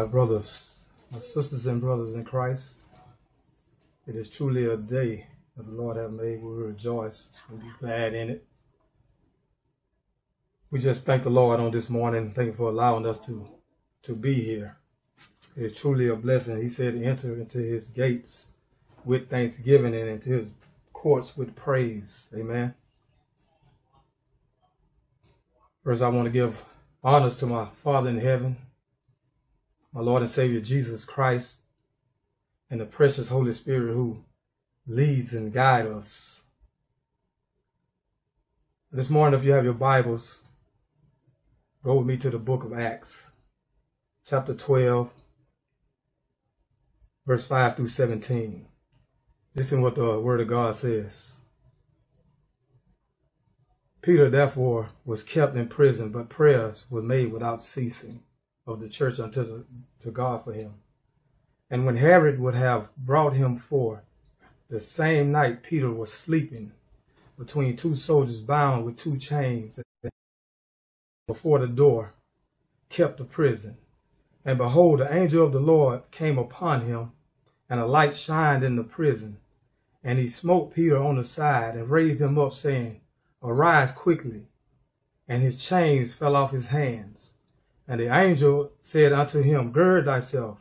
my brothers, my sisters and brothers in Christ. It is truly a day that the Lord have made. We rejoice and be glad in it. We just thank the Lord on this morning. Thank you for allowing us to, to be here. It is truly a blessing. He said enter into his gates with thanksgiving and into his courts with praise. Amen. First, I want to give honors to my Father in heaven, my Lord and Savior Jesus Christ, and the precious Holy Spirit who leads and guides us. This morning, if you have your Bibles, go with me to the book of Acts, chapter 12, verse 5 through 17. Listen what the word of God says. Peter therefore was kept in prison, but prayers were made without ceasing of the church unto the, to God for him. And when Herod would have brought him forth, the same night Peter was sleeping between two soldiers bound with two chains before the door, kept the prison. And behold, the angel of the Lord came upon him, and a light shined in the prison. And he smote Peter on the side and raised him up, saying, Arise quickly. And his chains fell off his hands. And the angel said unto him, Gird thyself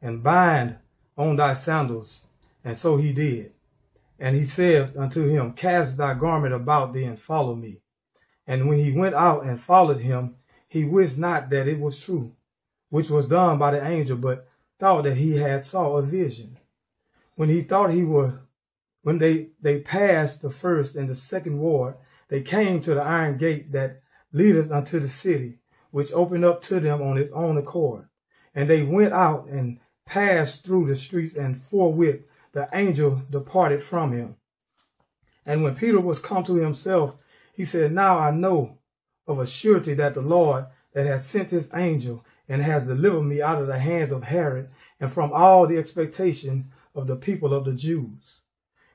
and bind on thy sandals. And so he did. And he said unto him, Cast thy garment about thee and follow me. And when he went out and followed him, he wist not that it was true, which was done by the angel, but thought that he had saw a vision. When he thought he was, when they, they passed the first and the second ward, they came to the iron gate that leadeth unto the city, which opened up to them on its own accord. And they went out and passed through the streets, and forthwith the angel departed from him. And when Peter was come to himself, he said, Now I know of a surety that the Lord that has sent his angel and has delivered me out of the hands of Herod and from all the expectation of the people of the Jews.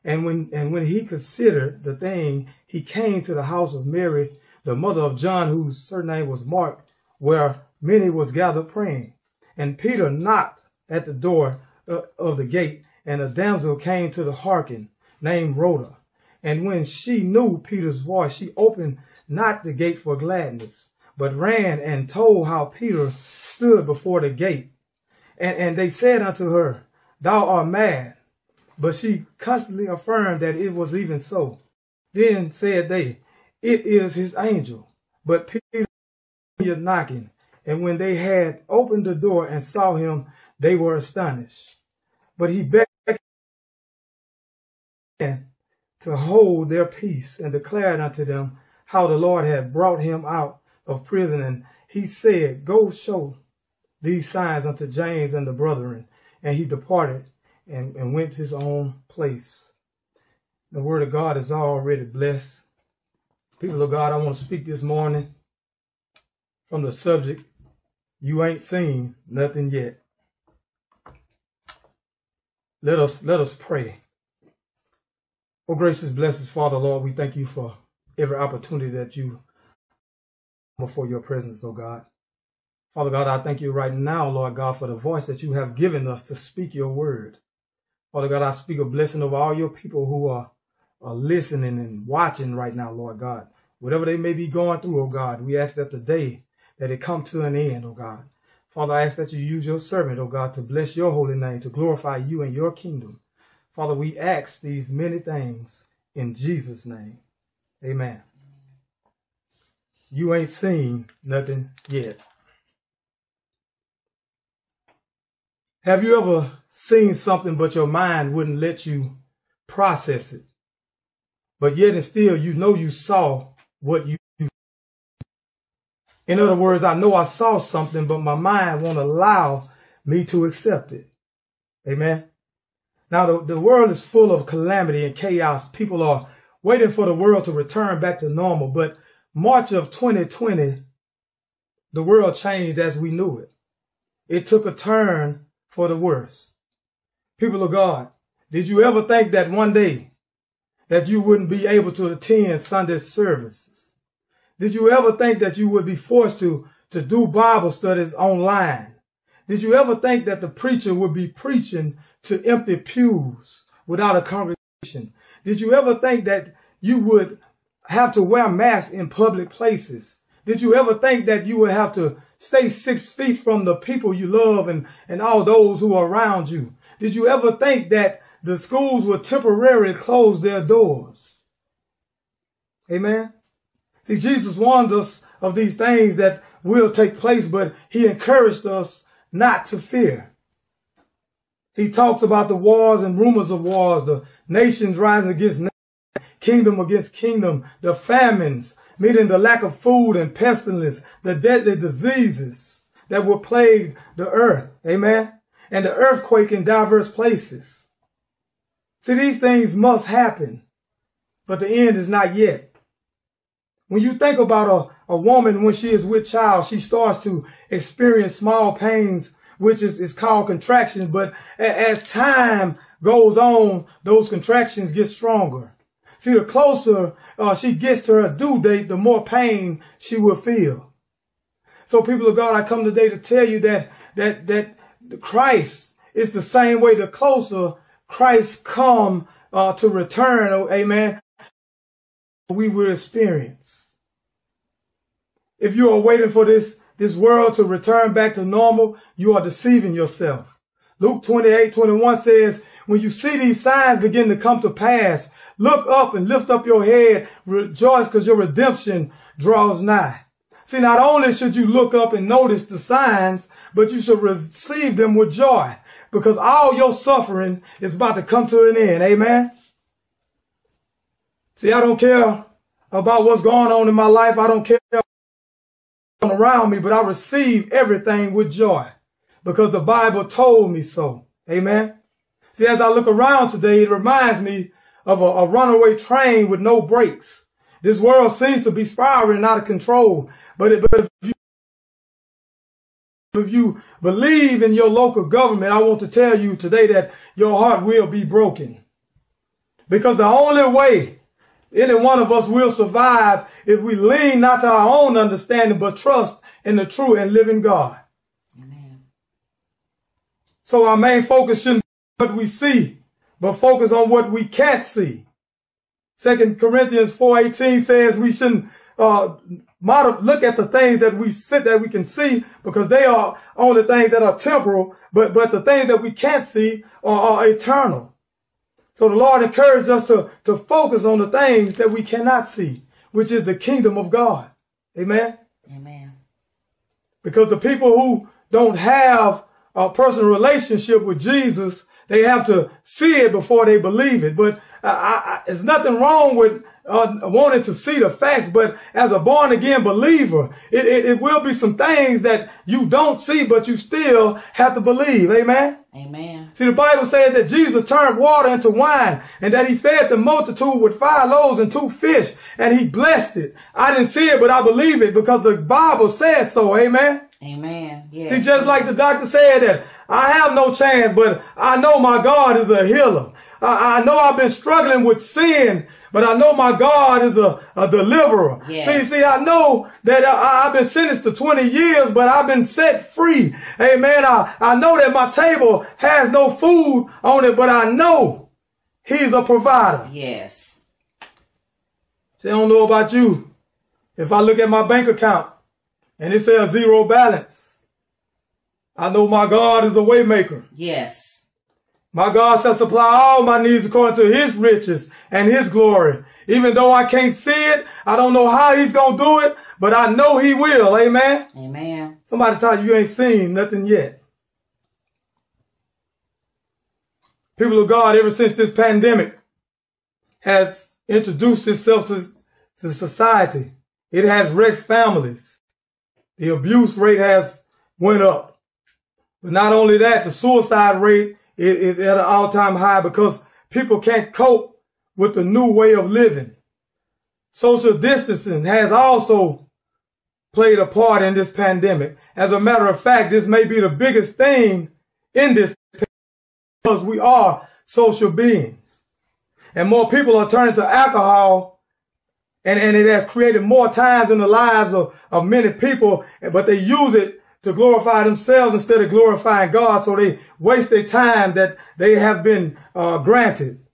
And when, and when he considered the thing, he came to the house of Mary, the mother of John, whose surname was Mark, where many was gathered praying. And Peter knocked at the door uh, of the gate, and a damsel came to the hearken, named Rhoda. And when she knew Peter's voice, she opened not the gate for gladness, but ran and told how Peter stood before the gate. And, and they said unto her, Thou art mad. But she constantly affirmed that it was even so. Then said they, It is his angel. But Peter knocking. And when they had opened the door and saw him, they were astonished. But he begged to hold their peace and declared unto them how the Lord had brought him out of prison. And he said, Go show these signs unto James and the brethren. And he departed and, and went to his own place. The word of God is already blessed. People of God, I want to speak this morning from the subject, you ain't seen nothing yet. Let us let us pray. Oh gracious, blessed Father, Lord, we thank you for every opportunity that you before your presence, oh God. Father God, I thank you right now, Lord God, for the voice that you have given us to speak your word. Father God, I speak a blessing over all your people who are, are listening and watching right now, Lord God. Whatever they may be going through, oh God, we ask that today that it come to an end, oh God. Father, I ask that you use your servant, oh God, to bless your holy name, to glorify you and your kingdom. Father, we ask these many things in Jesus' name. Amen. You ain't seen nothing yet. Have you ever seen something, but your mind wouldn't let you process it? But yet and still, you know you saw what you. In other words, I know I saw something, but my mind won't allow me to accept it. Amen. Now, the, the world is full of calamity and chaos. People are waiting for the world to return back to normal. But March of 2020, the world changed as we knew it. It took a turn for the worse. People of God, did you ever think that one day that you wouldn't be able to attend Sunday services? Did you ever think that you would be forced to, to do Bible studies online? did you ever think that the preacher would be preaching to empty pews without a congregation? Did you ever think that you would have to wear masks in public places? Did you ever think that you would have to stay six feet from the people you love and, and all those who are around you? Did you ever think that the schools would temporarily close their doors? Amen. See, Jesus warned us of these things that will take place, but he encouraged us not to fear. He talks about the wars and rumors of wars, the nations rising against nations, kingdom against kingdom, the famines, meaning the lack of food and pestilence, the deadly diseases that will plague the earth. Amen. And the earthquake in diverse places. See, these things must happen, but the end is not yet. When you think about a, a woman when she is with child, she starts to experience small pains, which is, is called contractions. But as time goes on, those contractions get stronger. See, the closer uh, she gets to her due date, the more pain she will feel. So people of God, I come today to tell you that, that, that Christ is the same way. The closer Christ come uh, to return, oh, amen, we will experience. If you are waiting for this, this world to return back to normal, you are deceiving yourself. Luke 28, 21 says, when you see these signs begin to come to pass, look up and lift up your head, rejoice because your redemption draws nigh. See, not only should you look up and notice the signs, but you should receive them with joy because all your suffering is about to come to an end. Amen. See, I don't care about what's going on in my life. I don't care around me, but I receive everything with joy because the Bible told me so. Amen. See, as I look around today, it reminds me of a, a runaway train with no brakes. This world seems to be spiraling out of control, but, it, but if you if you believe in your local government, I want to tell you today that your heart will be broken. Because the only way any one of us will survive if we lean not to our own understanding, but trust in the true and living God. Amen. So our main focus shouldn't be what we see, but focus on what we can't see. Second Corinthians 4.18 says we shouldn't uh, model, look at the things that we sit that we can see because they are only things that are temporal, but, but the things that we can't see are, are eternal. So the Lord encouraged us to, to focus on the things that we cannot see, which is the kingdom of God. Amen. Amen. Because the people who don't have a personal relationship with Jesus, they have to see it before they believe it. But I, I, there's nothing wrong with uh, wanting to see the facts, but as a born again believer, it, it, it, will be some things that you don't see, but you still have to believe. Amen. Amen. See, the Bible says that Jesus turned water into wine and that he fed the multitude with five loaves and two fish and he blessed it. I didn't see it, but I believe it because the Bible says so. Amen. Amen. Yes. See, just like the doctor said that I have no chance, but I know my God is a healer. I, I know I've been struggling with sin but I know my God is a, a deliverer. Yes. See, see, I know that I, have been sentenced to 20 years, but I've been set free. Amen. I, I know that my table has no food on it, but I know he's a provider. Yes. See, I don't know about you. If I look at my bank account and it says zero balance, I know my God is a waymaker. Yes. My God shall supply all my needs according to his riches and his glory. Even though I can't see it, I don't know how he's going to do it, but I know he will. Amen. Amen. Somebody tell you you ain't seen nothing yet. People of God, ever since this pandemic has introduced itself to, to society, it has wrecked families. The abuse rate has went up. But not only that, the suicide rate is at an all-time high because people can't cope with the new way of living. Social distancing has also played a part in this pandemic. As a matter of fact, this may be the biggest thing in this because we are social beings. And more people are turning to alcohol and, and it has created more times in the lives of, of many people, but they use it to glorify themselves instead of glorifying God. So they waste their time that they have been uh, granted.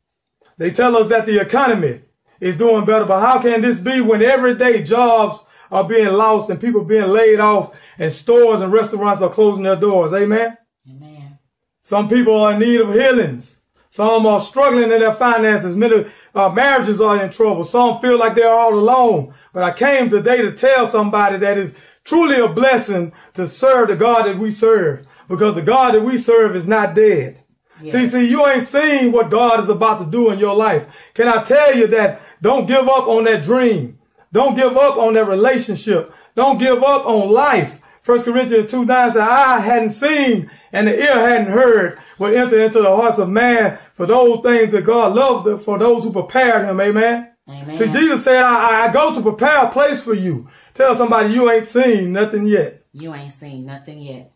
They tell us that the economy is doing better, but how can this be when every day jobs are being lost and people being laid off and stores and restaurants are closing their doors? Amen. Amen. Some people are in need of healings. Some are struggling in their finances. Many uh, marriages are in trouble. Some feel like they're all alone. But I came today to tell somebody that is truly a blessing to serve the God that we serve. Because the God that we serve is not dead. Yes. See, see, you ain't seen what God is about to do in your life. Can eye tell you that don't give up on that dream. Don't give up on that relationship. Don't give up on life. 1 Corinthians 2 9 says, I hadn't seen and the ear hadn't heard would enter into the hearts of man for those things that God loved for those who prepared him. Amen. Amen. See, Jesus said, I, I go to prepare a place for you. Tell somebody you ain't seen nothing yet. You ain't seen nothing yet.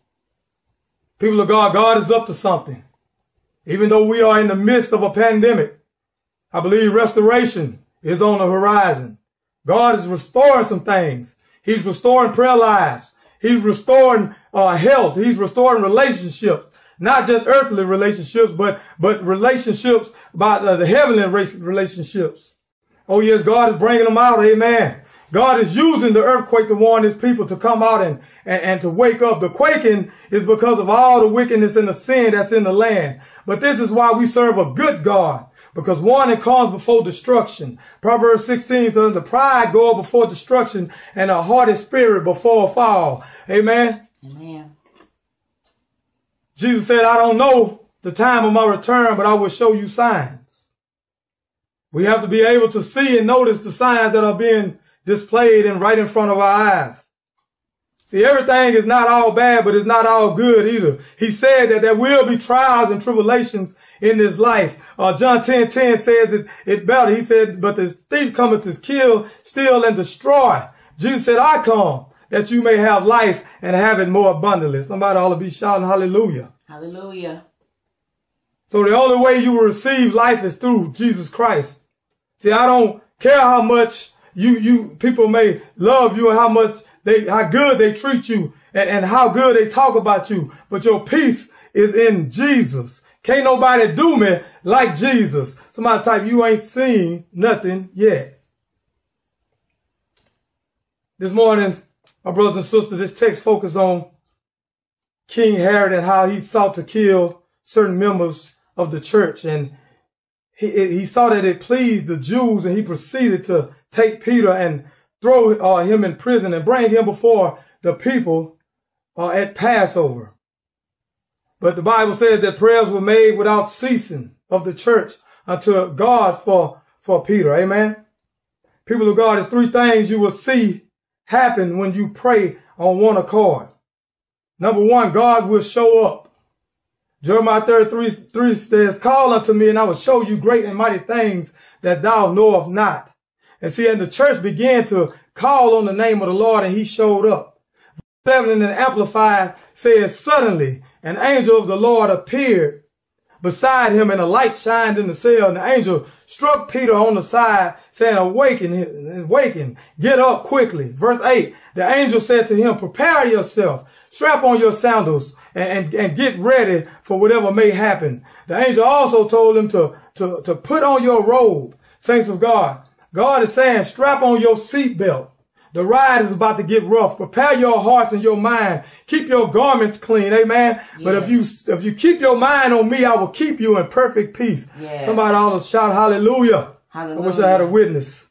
People of God, God is up to something. Even though we are in the midst of a pandemic, I believe restoration is on the horizon. God is restoring some things. He's restoring prayer lives. He's restoring uh, health. He's restoring relationships, not just earthly relationships, but but relationships about uh, the heavenly relationships. Oh yes, God is bringing them out. Amen. God is using the earthquake to warn his people to come out and, and, and to wake up. The quaking is because of all the wickedness and the sin that's in the land. But this is why we serve a good God because warning comes before destruction. Proverbs 16 says, the pride go before destruction and a haughty spirit before a fall. Amen. Amen. Jesus said, I don't know the time of my return, but I will show you signs. We have to be able to see and notice the signs that are being displayed and right in front of our eyes. See, everything is not all bad, but it's not all good either. He said that there will be trials and tribulations in this life. Uh, John 10, 10 says it, it better. He said, but the thief cometh to kill, steal, and destroy. Jesus said, I come that you may have life and have it more abundantly. Somebody ought to be shouting hallelujah. Hallelujah. So the only way you will receive life is through Jesus Christ. See, I don't care how much you, you, people may love you and how much they, how good they treat you and, and how good they talk about you. But your peace is in Jesus. Can't nobody do me like Jesus. Somebody type, you ain't seen nothing yet. This morning, my brothers and sisters, this text focus on King Herod and how he sought to kill certain members of the church. And he, he saw that it pleased the Jews and he proceeded to take Peter and throw uh, him in prison and bring him before the people uh, at Passover. But the Bible says that prayers were made without ceasing of the church unto God for, for Peter. Amen. People of God, there's three things you will see happen when you pray on one accord. Number one, God will show up. Jeremiah 33 3 says, Call unto me, and I will show you great and mighty things that thou knowest not. And see, and the church began to call on the name of the Lord, and he showed up. 7 in the Amplified says, Suddenly an angel of the Lord appeared beside him and a light shined in the cell. And the angel struck Peter on the side saying, awaken, awaken, get up quickly. Verse eight, the angel said to him, prepare yourself, strap on your sandals and, and, and get ready for whatever may happen. The angel also told him to, to, to put on your robe, saints of God. God is saying, strap on your seatbelt. The ride is about to get rough. Prepare your hearts and your mind. Keep your garments clean. Amen. Yes. But if you, if you keep your mind on me, I will keep you in perfect peace. Yes. Somebody ought to shout hallelujah. hallelujah. I wish I had a witness.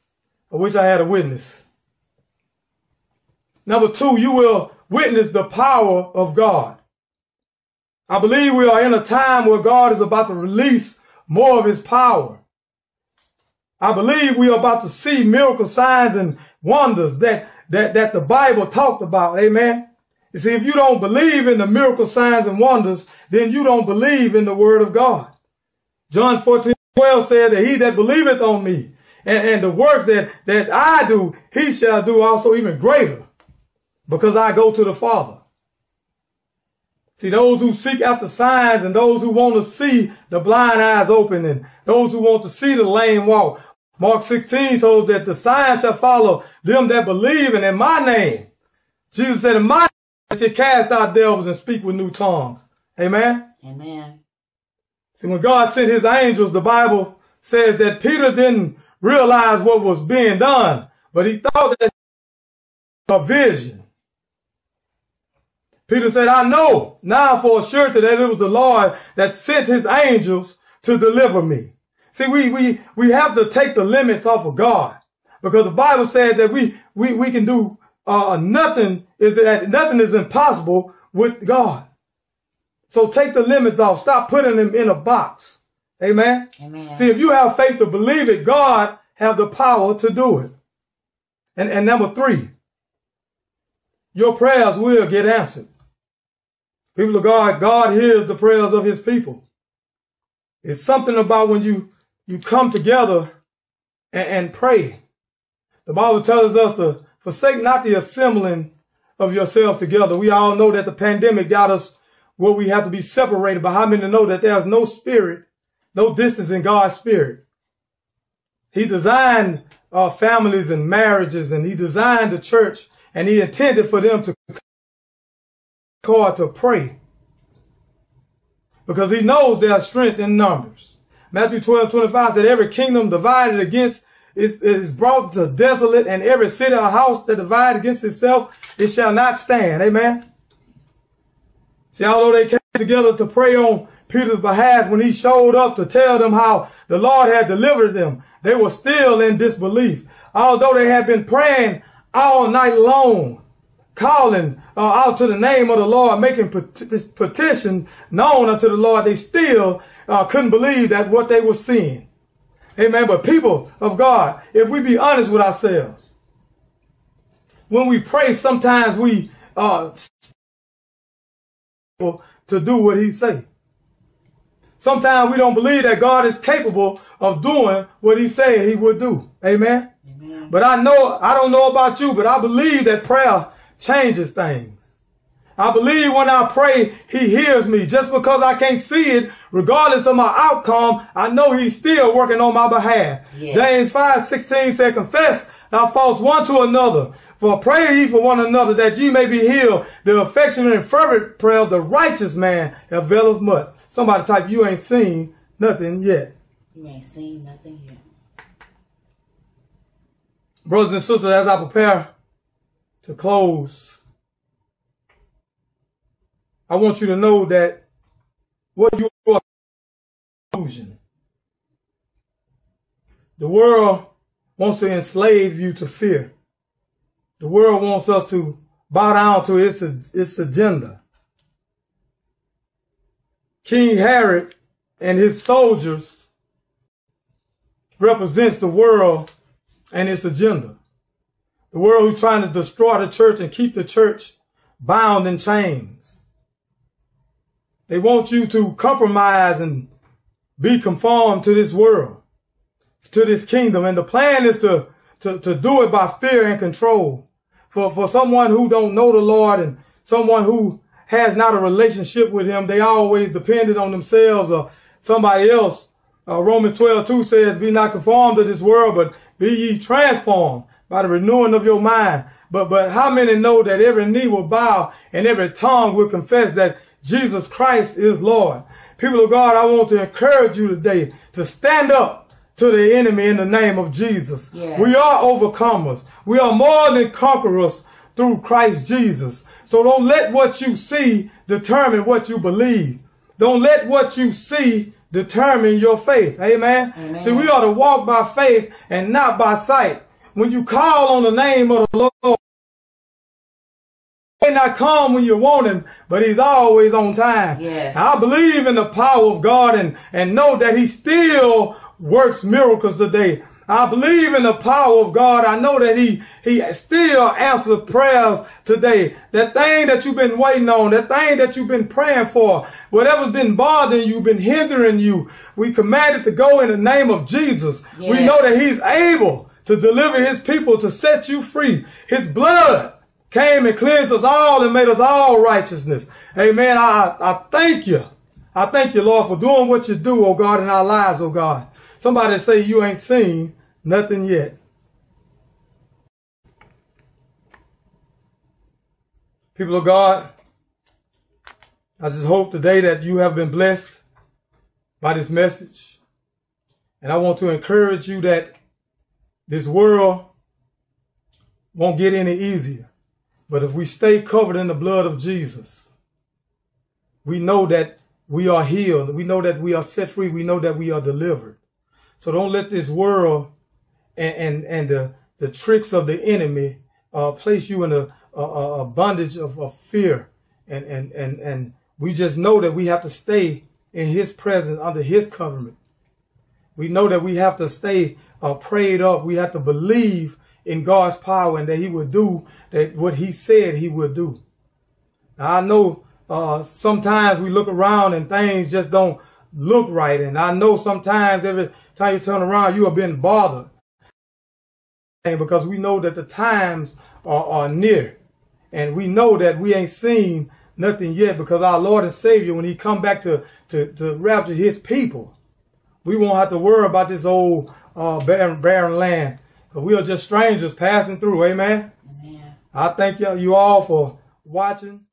I wish I had a witness. Number two, you will witness the power of God. I believe we are in a time where God is about to release more of his power. I believe we are about to see miracle signs and wonders that, that, that the Bible talked about. Amen. You see, if you don't believe in the miracle signs and wonders, then you don't believe in the word of God. John 14, 12 said that he that believeth on me and, and the work that, that I do, he shall do also even greater because I go to the Father. See, those who seek after signs and those who want to see the blind eyes open and those who want to see the lame walk, Mark 16 told that the signs shall follow them that believe and in my name. Jesus said, in my name shall cast out devils and speak with new tongues. Amen. Amen. See, when God sent his angels, the Bible says that Peter didn't realize what was being done, but he thought that a vision. Peter said, I know now for sure that it was the Lord that sent his angels to deliver me. See, we, we, we have to take the limits off of God because the Bible says that we, we, we can do, uh, nothing is that nothing is impossible with God. So take the limits off. Stop putting them in a box. Amen. Amen. See, if you have faith to believe it, God have the power to do it. And, and number three, your prayers will get answered. People of God, God hears the prayers of his people. It's something about when you, you come together and, and pray. The Bible tells us to forsake not the assembling of yourselves together. We all know that the pandemic got us where we have to be separated, but how many know that there's no spirit, no distance in God's spirit? He designed uh, families and marriages and he designed the church and he intended for them to call to pray because he knows there's strength in numbers. Matthew 12, 25 said every kingdom divided against is, is brought to desolate and every city or house that divides against itself, it shall not stand. Amen. See, although they came together to pray on Peter's behalf when he showed up to tell them how the Lord had delivered them, they were still in disbelief. Although they had been praying all night long, calling uh, out to the name of the Lord, making pet petition known unto the Lord, they still uh, couldn't believe that what they were seeing. Amen. But people of God, if we be honest with ourselves, when we pray, sometimes we uh, to do what he say. Sometimes we don't believe that God is capable of doing what he said he would do. Amen. Amen. But I know, I don't know about you, but I believe that prayer changes things. I believe when I pray, he hears me. Just because I can't see it, regardless of my outcome, I know he's still working on my behalf. Yes. James 5, 16 said, confess thou faults one to another. For pray ye for one another that ye may be healed. The affectionate and fervent prayer of the righteous man availeth much. Somebody type, you ain't seen nothing yet. You ain't seen nothing yet. Brothers and sisters, as I prepare to close, I want you to know that what you are illusion. The world wants to enslave you to fear. The world wants us to bow down to its, its agenda. King Herod and his soldiers represents the world and its agenda. The world who's trying to destroy the church and keep the church bound in chains. They want you to compromise and be conformed to this world, to this kingdom. And the plan is to, to, to do it by fear and control for, for someone who don't know the Lord and someone who has not a relationship with him, they always depended on themselves or somebody else. Uh, Romans 12, 2 says, be not conformed to this world, but be ye transformed by the renewing of your mind. But, but how many know that every knee will bow and every tongue will confess that Jesus Christ is Lord? People of God, I want to encourage you today to stand up to the enemy in the name of Jesus. Yes. We are overcomers. We are more than conquerors through Christ Jesus. So don't let what you see determine what you believe. Don't let what you see determine your faith. Amen. Amen. See, we ought to walk by faith and not by sight. When you call on the name of the Lord, may not come when you want him, but he's always on time. Yes. I believe in the power of God and, and know that he still works miracles today. I believe in the power of God. I know that he, he still answers prayers today. That thing that you've been waiting on, that thing that you've been praying for, whatever's been bothering you, been hindering you, we command it to go in the name of Jesus. Yes. We know that he's able to deliver his people, to set you free. His blood came and cleansed us all and made us all righteousness. Amen. I, I thank you. I thank you, Lord, for doing what you do, oh God, in our lives, oh God. Somebody say you ain't seen nothing yet. People of God, I just hope today that you have been blessed by this message. And I want to encourage you that this world won't get any easier. But if we stay covered in the blood of Jesus, we know that we are healed. We know that we are set free. We know that we are delivered. So don't let this world and, and, and the, the tricks of the enemy uh, place you in a, a, a bondage of, of fear. And, and, and, and we just know that we have to stay in his presence under his covenant. We know that we have to stay uh, prayed up. We have to believe in God's power and that he would do that what he said he would do. Now, I know uh, sometimes we look around and things just don't look right. And I know sometimes every time you turn around, you are being bothered. And because we know that the times are, are near. And we know that we ain't seen nothing yet because our Lord and Savior, when he come back to, to, to rapture his people, we won't have to worry about this old uh, barren, barren land. We are just strangers passing through. Amen. Amen. I thank you, you all for watching.